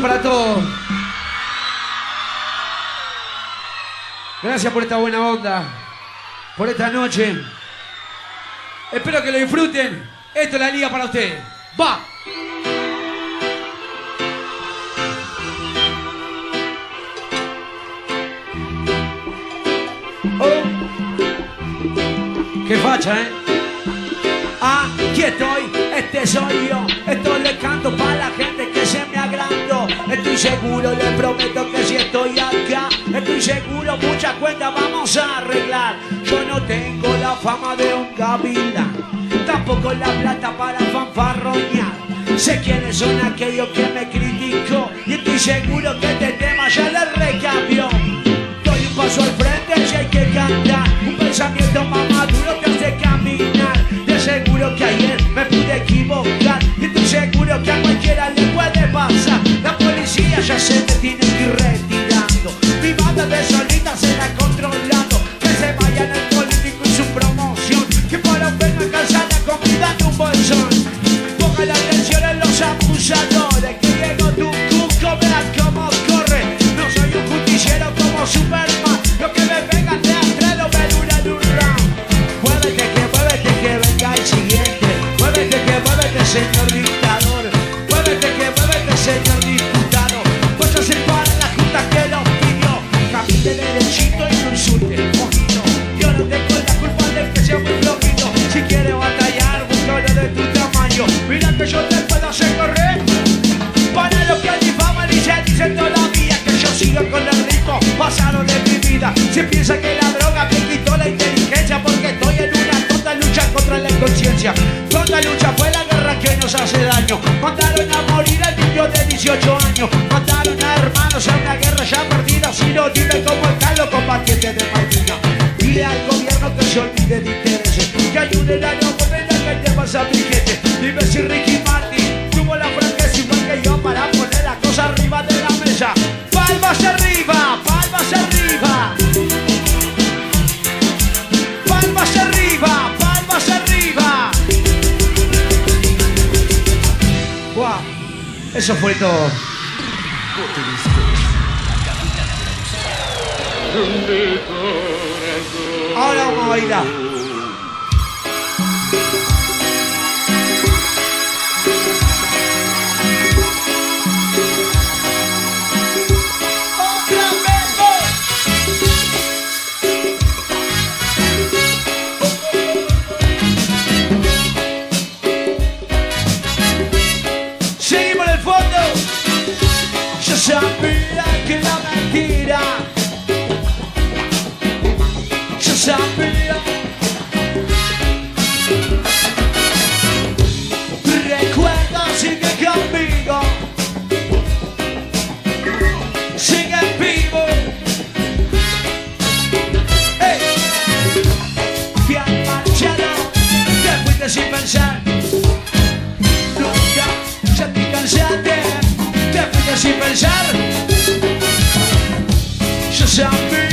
para todos. Gracias por esta buena onda, por esta noche. Espero que lo disfruten. Esto es la liga para ustedes. ¡Va! Oh. ¡Qué facha, eh! Aquí estoy, este soy yo. Esto le canto para la gente que se me agrandó. Estoy seguro, le prometo que si estoy acá, estoy seguro, muchas cuentas vamos a arreglar. Yo no tengo la fama de un gavilán, tampoco la plata para fanfarroñar. Sé quiénes son aquellos que me criticó y estoy seguro que este tema ya le recambió. Doy un paso al frente si hay que cantar, un pensamiento más maduro que hace caminar. De seguro que ayer me pude equivocar y estoy seguro que Eso fue todo. Ahora vamos a bailar. sabía que la mentira, yo sabía. viajar. Yo ya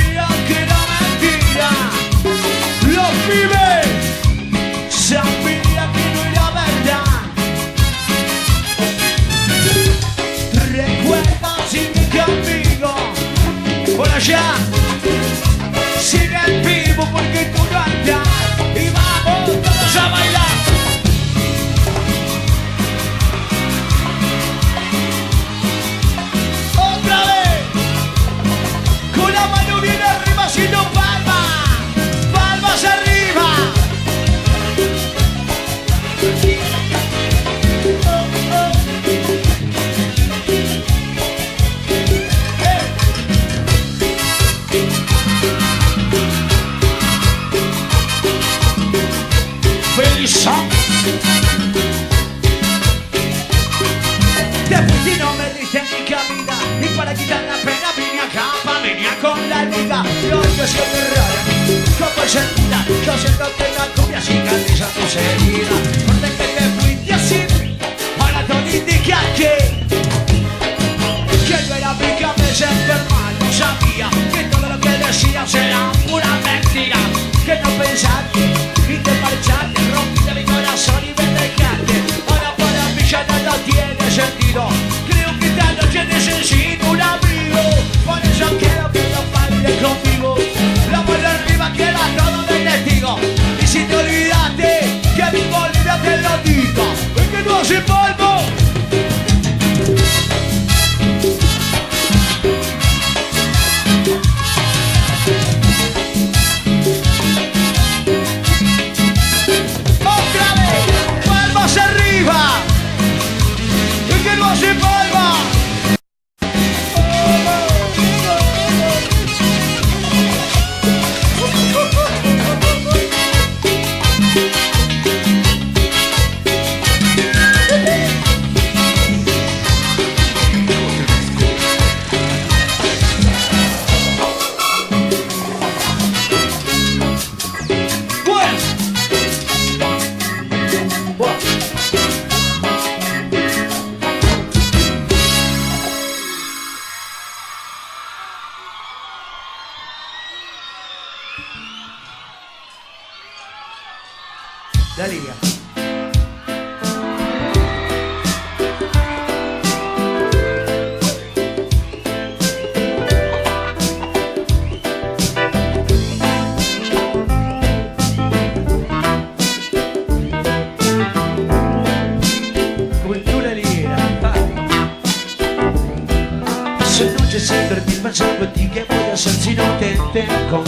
ti, ¿qué voy a hacer si no te tengo?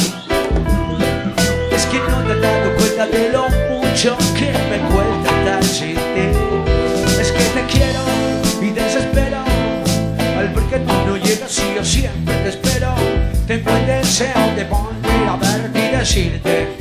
Es que no te has dado cuenta de lo mucho que me cuesta estar sin ti. Es que te quiero y desespero al ver que tú no llegas y yo siempre te espero. Tengo el deseo de volver a verte y decirte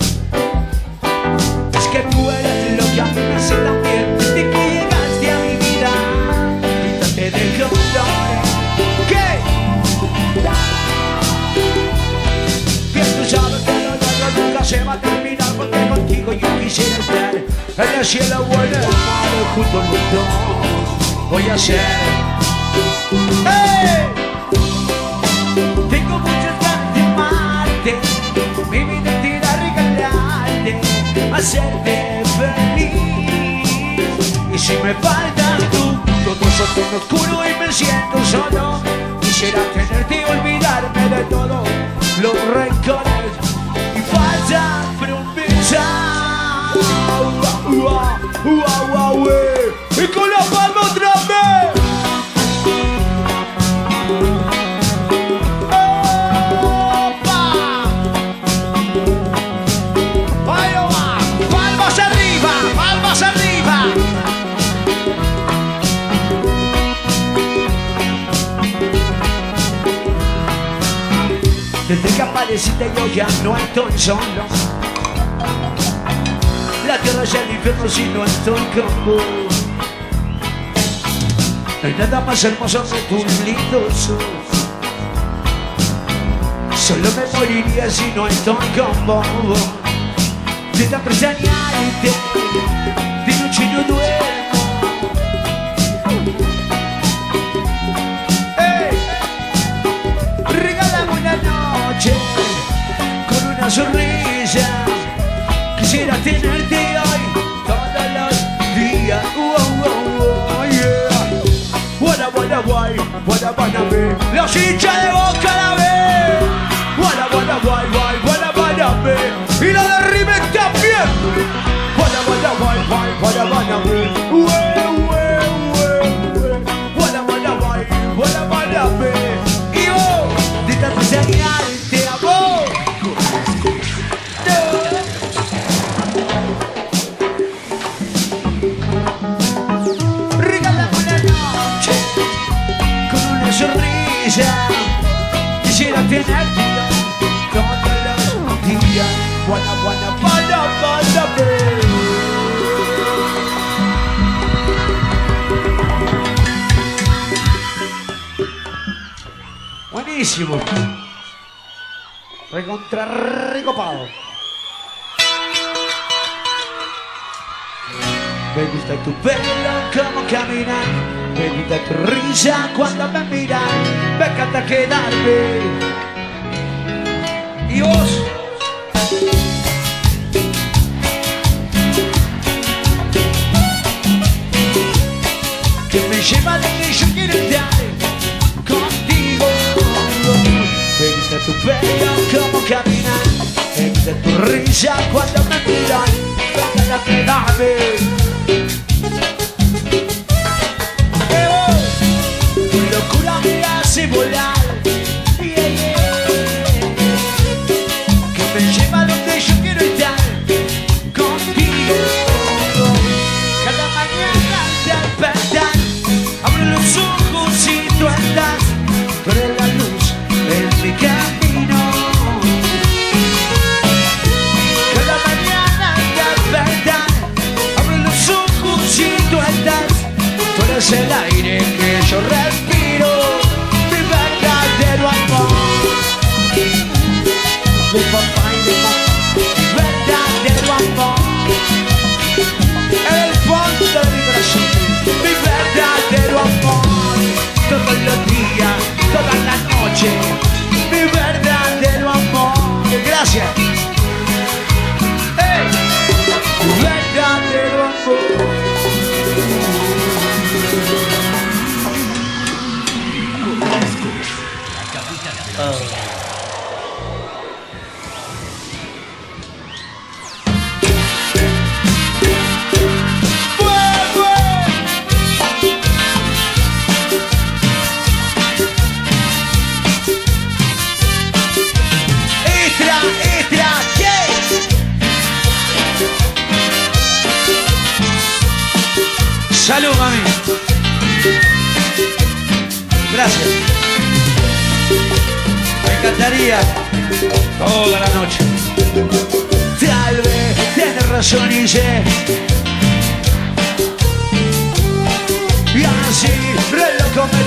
En el cielo o mar Junto mundo Voy a ser ¡Hey! Tengo muchas ganas de amarte Mi vida entera regalarte Hacerte feliz. Y si me faltas tú Todo eso todo oscuro y me siento solo. Quisiera tenerte y olvidarme de todo Los rencores Y falta promesa Y con la palma otra vez. Desde que apareciste yo ya no estoy solo Es el infierno si no estoy con vos. No hay nada más hermoso que tus lindos ojos. Solo me moriría si no estoy con vos. De tanto extrañarte De noche no duermo. ¡Ey! Regálame una noche Con una sonrisa wanna be Los hinchas de boca la Wanna, wanna, why, why, wanna, wanna be Y la de Rimek también. Wanna, why, why, wanna, wanna be Ue, ue, ue, ue. Wanna, wanna, why, wanna, wanna be Y vos, de tanto extrañarte a vos Regálame Buenísimo. Recontra recopado. Me gusta tu pelo, como caminar Me gusta tu risa cuando me miras Me encanta quedarme Y vos Que me lleva de Veo cómo caminan entre tu risa cuando me miran. Vengan a pegarme. Tu locura me hace volar. Vez tienes razón y sé. Y así, reloj me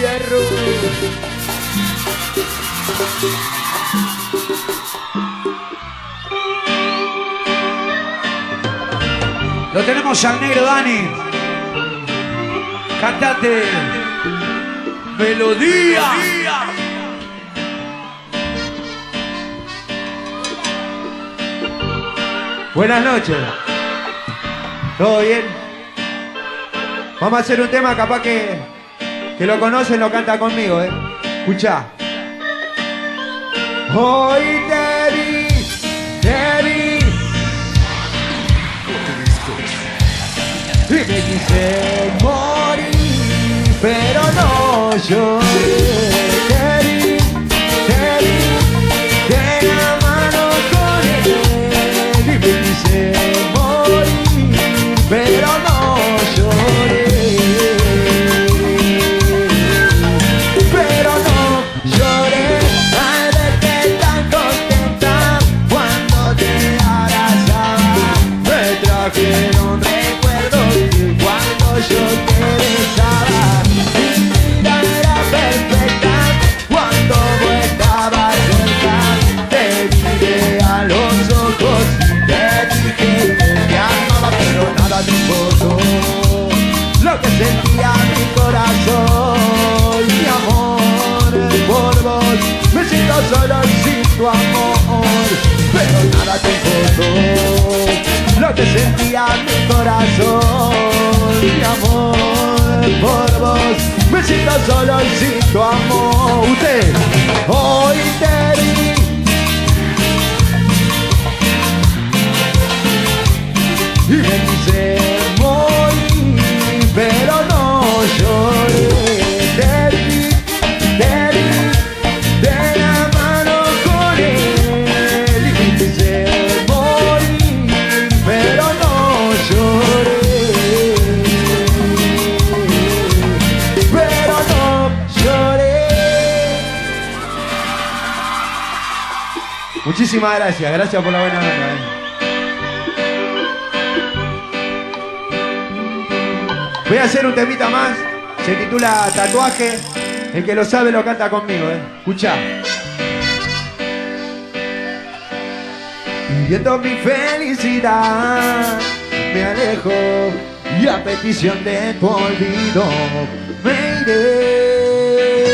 Lo tenemos al negro Dani. Cantate. Melodía. Buenas noches. ¿Todo bien? Vamos a hacer un tema capaz que, que lo conocen, lo canta conmigo, ¿eh? Escucha. Hoy te vi, te vi. Y me quise morir, pero no lloré. Te vi, te vi, de la mano con él. Y me quise morir, pero no Lo que sentía mi corazón, mi amor por vos. Me siento solo sin tu amor, pero nada te importó. Lo que sentía mi corazón, mi amor por vos. Me siento solo sin tu amor. Usted, hoy te vi. Muchísimas gracias, gracias por la buena onda. eh. Voy a hacer un temita más. Se titula Tatuaje. El que lo sabe lo canta conmigo, eh. Escucha. Viendo mi felicidad, me alejo. Y a petición de tu olvido, me iré.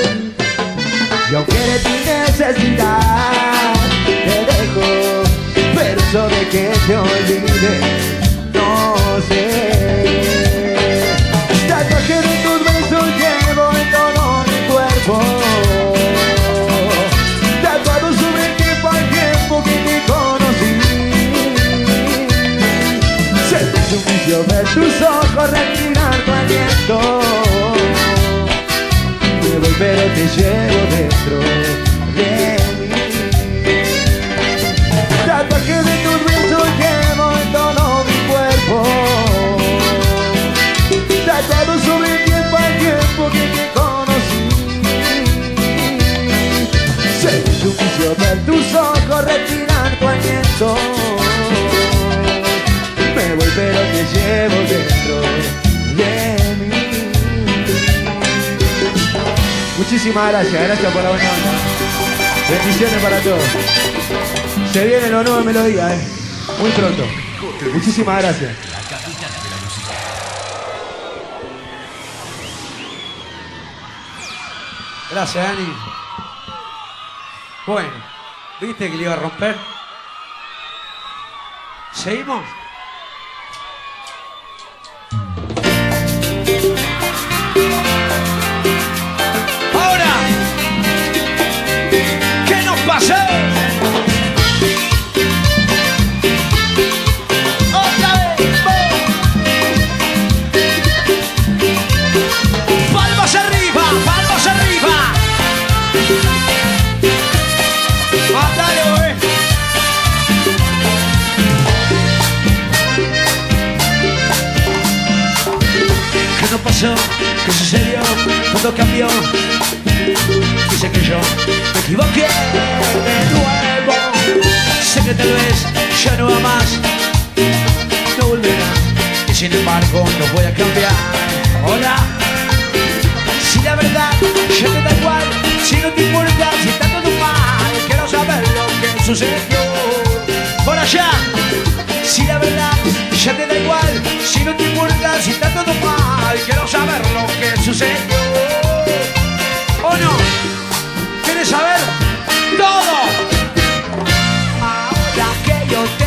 Y aunque de necesidad, te dejo. Pero de que te olvide, Yo ver tus ojos respirar tu aliento Me voy te llevo dentro de mí. Tatuaje de tu beso llevo en todo mi cuerpo. Tratado sobre el tiempo al tiempo que te conocí. Si yo quisiera ver tus ojos respirar tu aliento llevo dentro de mí. Muchísimas gracias, gracias por la buena onda. Bendiciones para todos. Se viene lo nuevo de melodía, eh. Muy pronto. Muchísimas gracias. Gracias, Dani. Bueno, ¿viste que le iba a romper? ¿Seguimos? Todo cambió. Dice que yo me equivoqué de nuevo. Sé que tal vez ya no va más, no volverá. Y sin embargo no voy a cambiar. Hola. Si la verdad ya te da igual, si no te importa, si está todo mal, quiero saber lo que sucedió por allá. Si la verdad ya te da igual, si no te importa, si está todo mal, quiero saber lo que sucedió. ¿O no? ¿Quieres saber todo? Ahora que yo te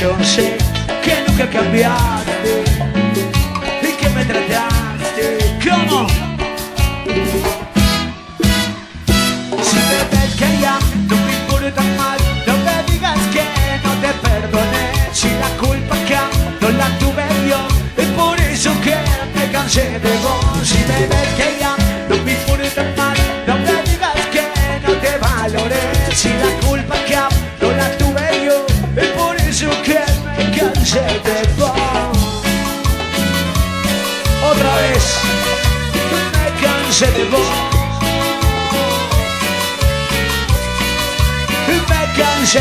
yo sé que nunca cambiaste y que me trataste como si me ves que ya no me importa mal, no me digas que no te perdoné. Si la culpa acá no la tuve yo, es por eso que me cansé de vos.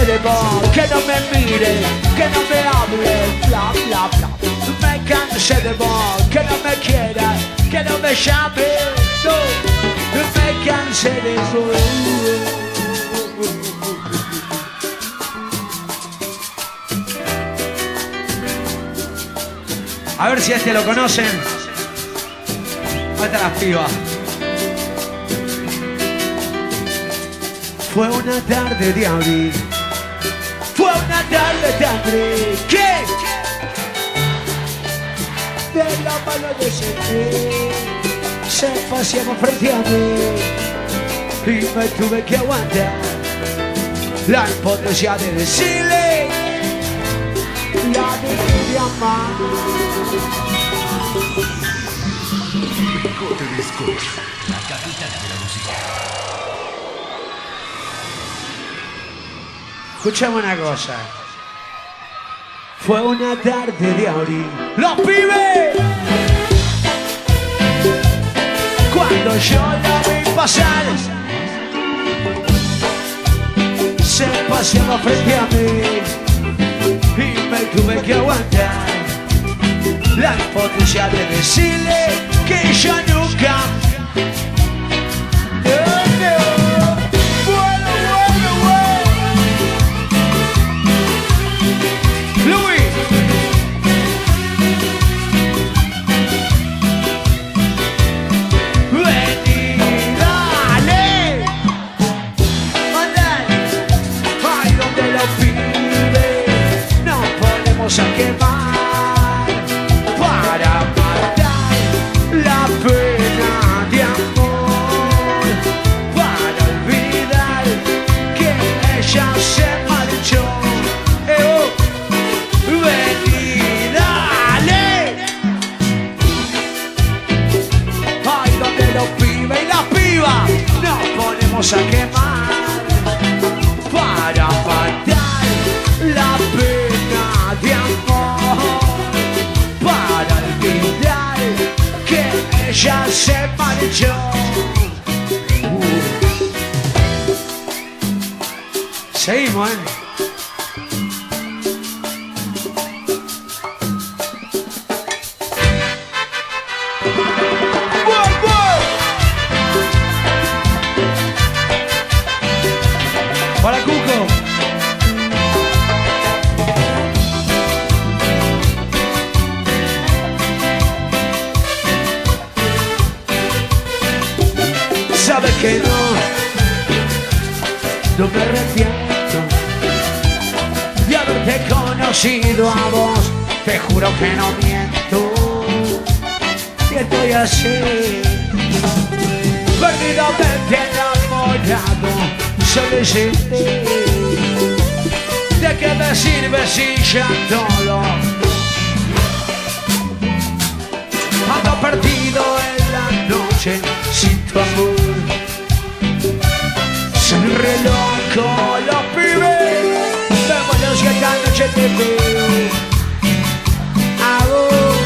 De vos, que no me mire, que no me hable, bla bla bla. Me cansé de vos, que no me quiera, que no me llame, no. Me cansé de vos. A ver si este lo conocen. ¿Dónde están las pibas? Fue una tarde de abril. Tarde de abril. ¿Qué? De la mano de sentir. Se paseaba frente a mí. Y me tuve que aguantar. La impotencia de decirle. La de amar. Escuchame una cosa. Fue una tarde de abril. ¡Los pibes! Cuando yo la vi pasar, se paseaba frente a mí y me tuve que aguantar la impotencia de decirle que yo nunca. Ya todo ando perdido en la noche sin tu amor? Soy re loco, los pibes, vemos que esta noche te veo. A vos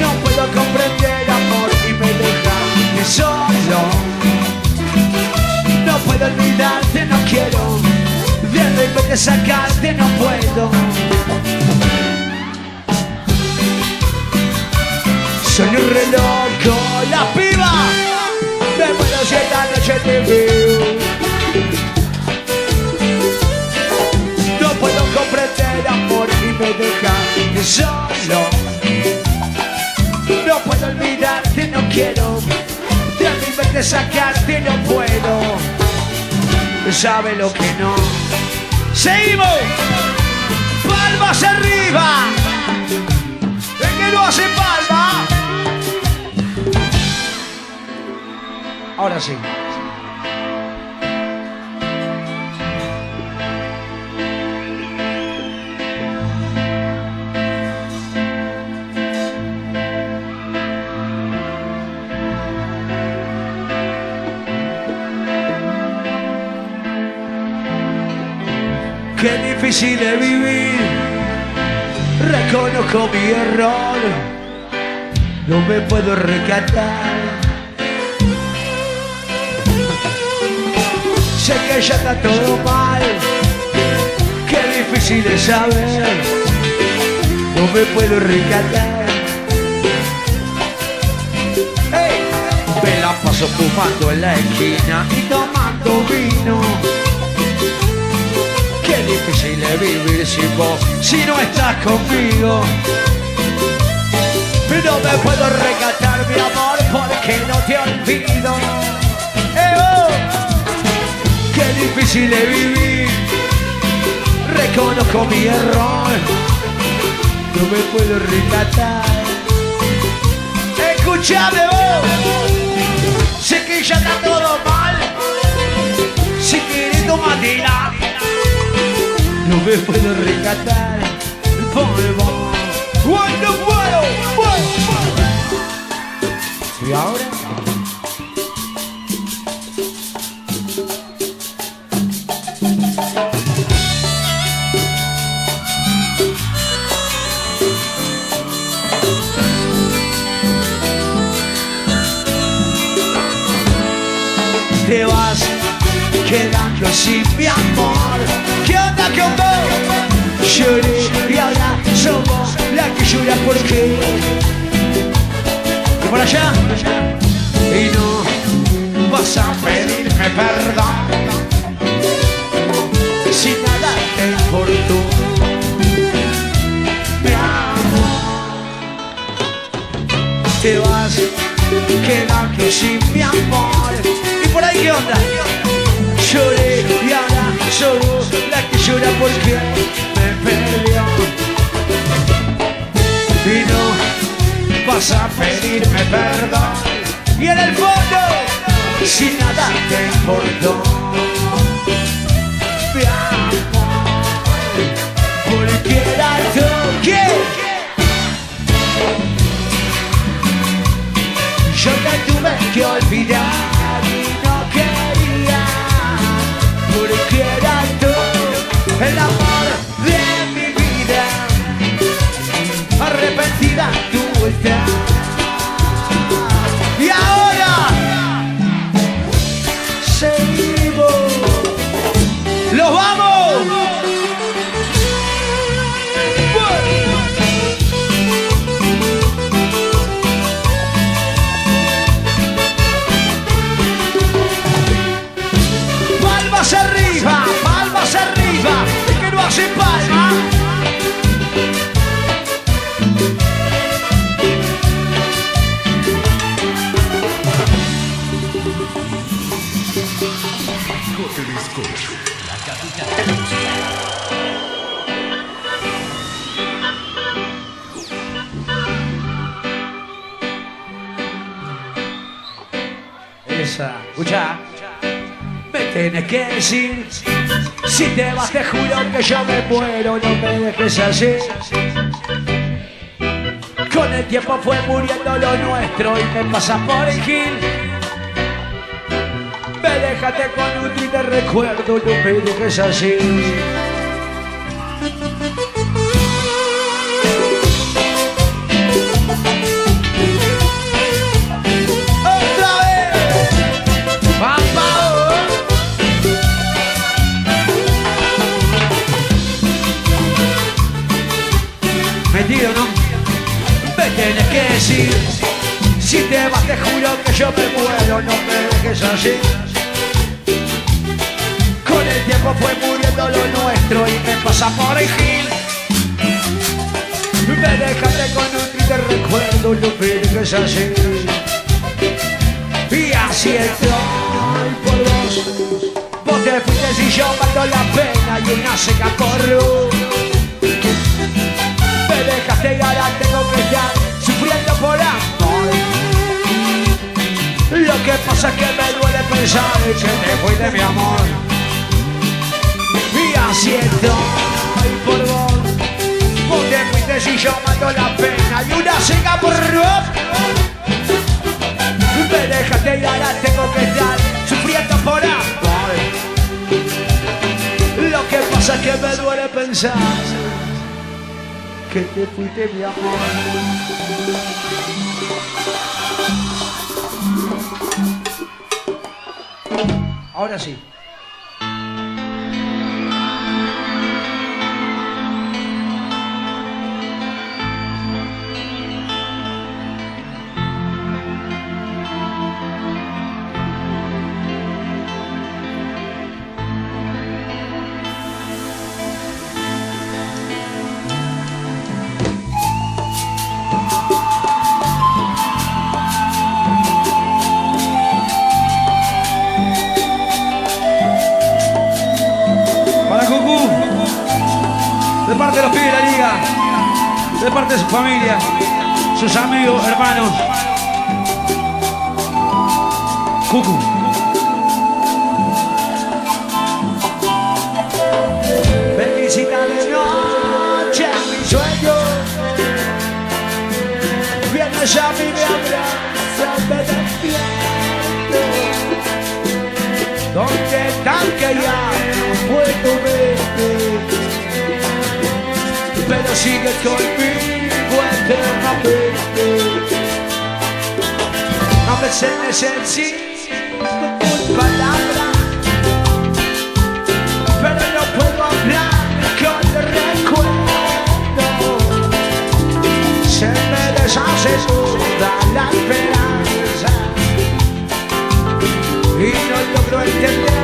no puedo comprender amor y me dejaste solo. No puedo olvidarte, no quiero. De repente sacarte, no puedo. Soy un re loco, la piba. Me muero si esta noche te veo. No puedo comprender amor y me dejaste solo. No puedo olvidarte, no quiero. De mi mente sacarte, no puedo. Sabe lo que no. Seguimos. Palmas arriba. El que no hace palma. Ahora sí. Qué difícil es vivir, reconozco mi error, no me puedo recatar. Sé que ya está todo mal, qué difícil es saber, no me puedo recatar. Ey, Me la paso fumando en la esquina y tomando vino. Qué difícil es vivir sin vos si no estás conmigo. No me puedo recatar mi amor porque no te olvido. ¡Eh, oh! Qué difícil es vivir. Reconozco mi error. No me puedo recatar. Escúchame vos. Sé que ya está todo mal. Si quieres tomatela no me puedo rescatar. Pobre te vas quedando sin mi amor. ¿Qué onda, qué onda? Lloré y ahora somos la que llora porque. ¿Y por allá? Y no vas a pedirme perdón. Si nada te importó. Mi amor. Te vas quedando sin mi amor. ¿Y por ahí qué onda? Lloré y ahora somos la que llora porque Y no vas a pedirme perdón. Y en el fondo, si nada te importó. Mi amor, porque era tú que yo te tuve que olvidar y no quería porque era tú el amor arrepentida tú estás que yo me muero, no me dejes así. Con el tiempo fue muriendo lo nuestro y me pasa por el gil. Me dejaste con un triste recuerdo, no me dejes así. Me tienes que decir Si te vas te juro que yo me muero No me dejes así. Con el tiempo fue muriendo lo nuestro Y me pasa por el gil. Me dejaste con un triste recuerdo No me dejes así. Y así estoy por vos. Vos te fuiste y yo mato la pena Y una seca me y ahora tengo que estar sufriendo por amor. Lo que pasa es que me duele pensar que te fuiste mi amor. Y así estoy por vos. Vos te fuiste y yo mato la pena y una siga por rock. Me dejaste y ahora tengo que estar sufriendo por amor. Lo que pasa es que me duele pensar que te fuiste mi amor. Ahora sí. Familia, sus amigos, hermanos. Cucu. Felicita de noche mi sueño. Vienes a mí, me abraza, me despierto. ¿Dónde están que ya no puedo verte? Pero sigue conmigo veces necesito tus palabras, pero no puedo hablar con el recuerdo. Se me deshace toda la esperanza y no logro entender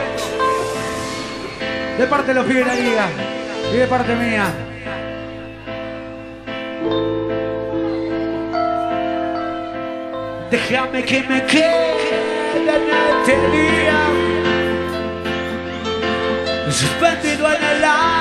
De parte de los pibes de la liga. Y de parte mía. Déjame que me quede en este día. Suspendido en el aire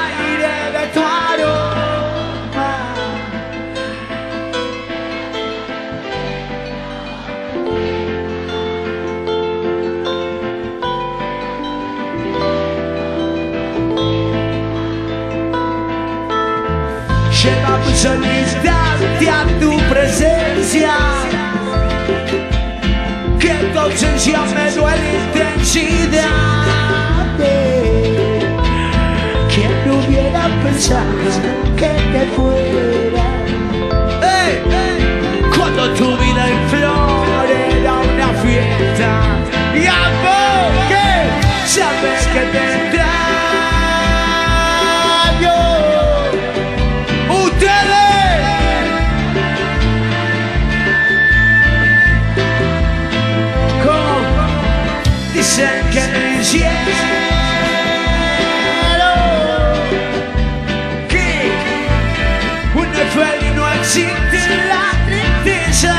Instante a tu presencia que tu ausencia me duele intensidad. ¿Quién hubiera pensado que te fuera? ¡Ey! Cuando tu vida en flor era una fiesta. Y amor, que sabes que te que el cielo que fe y no existe la tristeza.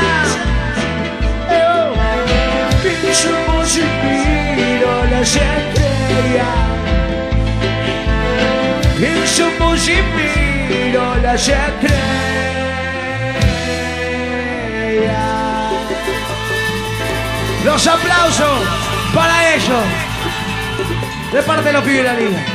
Somos y miro las estrellas. Somos y miro las estrellas. Los aplausos para ellos. De parte de los pibes de la liga.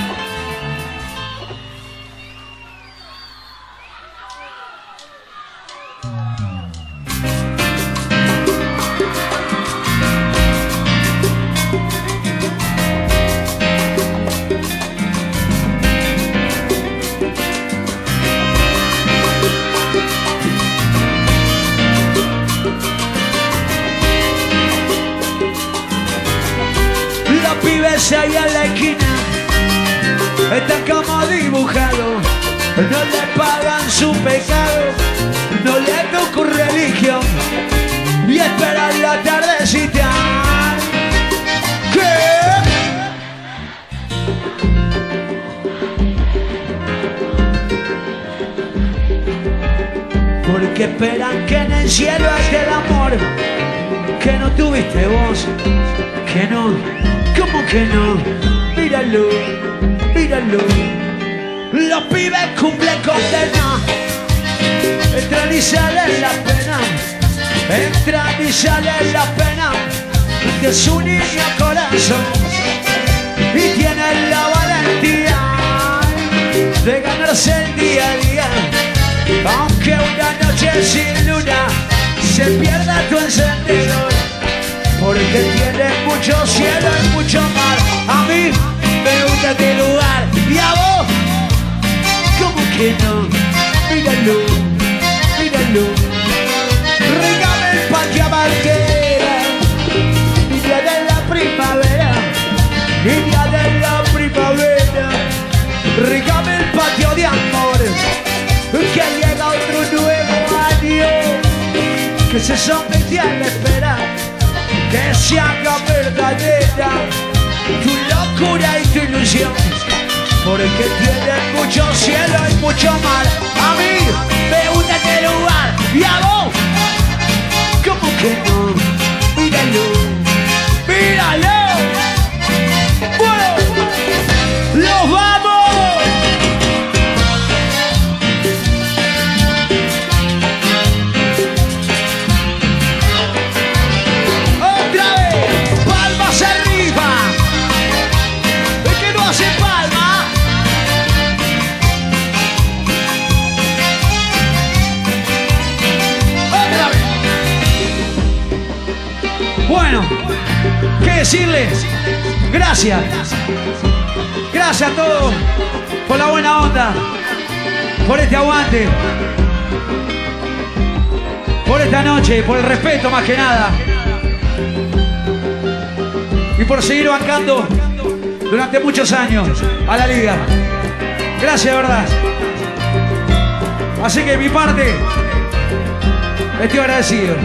No le pagan su pecado, no le toca religión y esperan la tardecita. ¿Qué? Porque esperan que en el cielo esté el amor que no tuviste vos, que no, ¿cómo que no? Míralo, míralo. Los pibes cumplen condena, entran y salen la pena, entran y salen la pena. De su niño corazón. Y tienen la valentía de ganarse el día a día. Aunque una noche sin luna se pierda tu encendedor, porque tienes mucho cielo y mucho mar. A mí Míralo, míralo. Regame el patio Marquera, día de la primavera, día de la primavera. Regame el patio de amor, que llega otro nuevo año, que se somete a la espera, que se haga verdadera. Tu locura y tu ilusión, porque tiene mucho cielo y mucho mar. A mí me gusta este lugar y a vos, ¿cómo que no? Míralo, míralo. Bueno, ¿qué decirles? Gracias. Gracias a todos por la buena onda, por este aguante, por esta noche, por el respeto más que nada. Y por seguir bancando durante muchos años a la liga. Gracias, verdad. Así que de mi parte, estoy agradecido.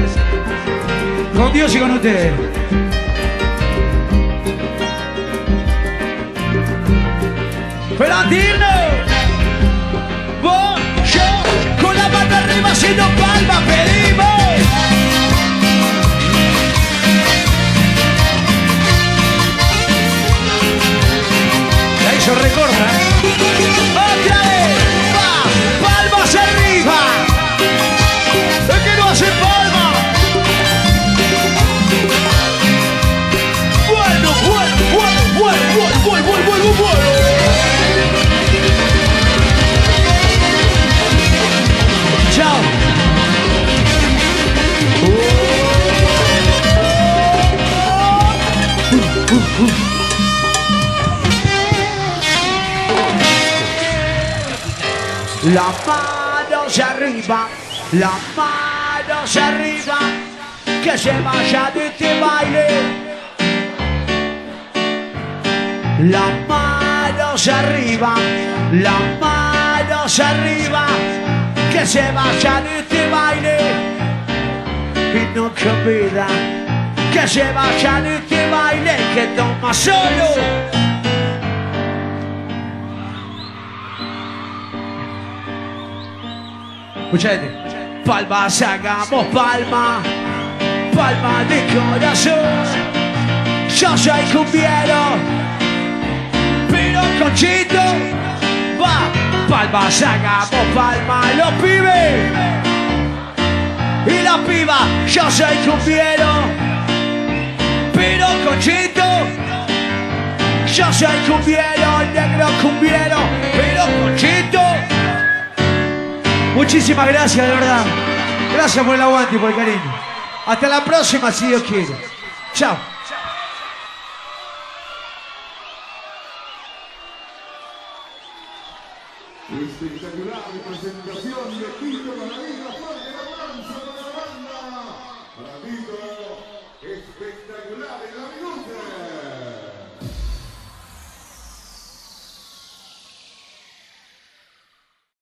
Con Dios y con ustedes. Pelatino. Vos, yo, con la mano arriba haciendo palmas, pedimos. Ahí se recorta. La manos arriba, la manos arriba, que se vaya de este baile. La manos arriba, la manos arriba, que se vaya de este baile. Y no que olvida, que se vaya de este baile, que toma solo. Escuchate. Palmas, hagamos palma, palma de corazón. Yo soy cumbiero, pero conchito va. Palmas, hagamos palma, los pibes y la piba. Yo soy cumbiero, pero conchito. Yo soy cumbiero, negro cumbiero, pero conchito. Muchísimas gracias, de verdad. Gracias por el aguante y por el cariño. Hasta la próxima, si Dios quiere. Chao. Espectacular